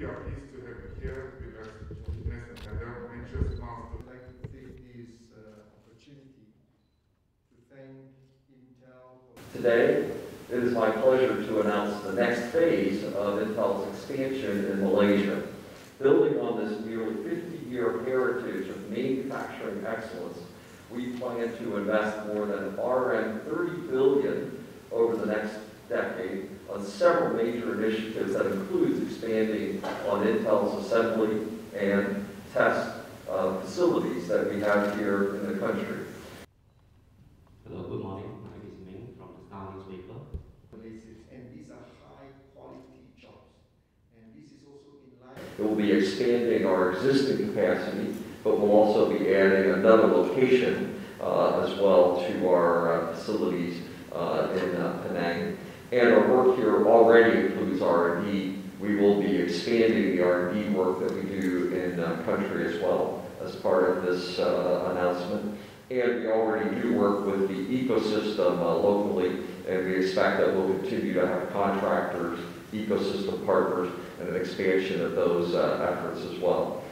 really are pleased to have you here with us, Ms. Santander, and just I'd like to take this uh, opportunity to thank Intel. Today, it is my pleasure to announce the next phase of Intel's expansion in Malaysia. Building on this nearly 50-year heritage of manufacturing excellence, we plan to invest more than RM30 billion over the next on several major initiatives that includes expanding on Intel's assembly and test uh, facilities that we have here in the country. Hello, good morning. My name is Ming from the Star newspaper. places, and these are high-quality jobs. And this is also in line It will be expanding our existing capacity, but we'll also be adding another location uh, as well to our uh, facilities uh, in uh, Penang. And our work here already includes R&D. We will be expanding the R&D work that we do in uh, country as well as part of this uh, announcement. And we already do work with the ecosystem uh, locally, and we expect that we'll continue to have contractors, ecosystem partners, and an expansion of those uh, efforts as well.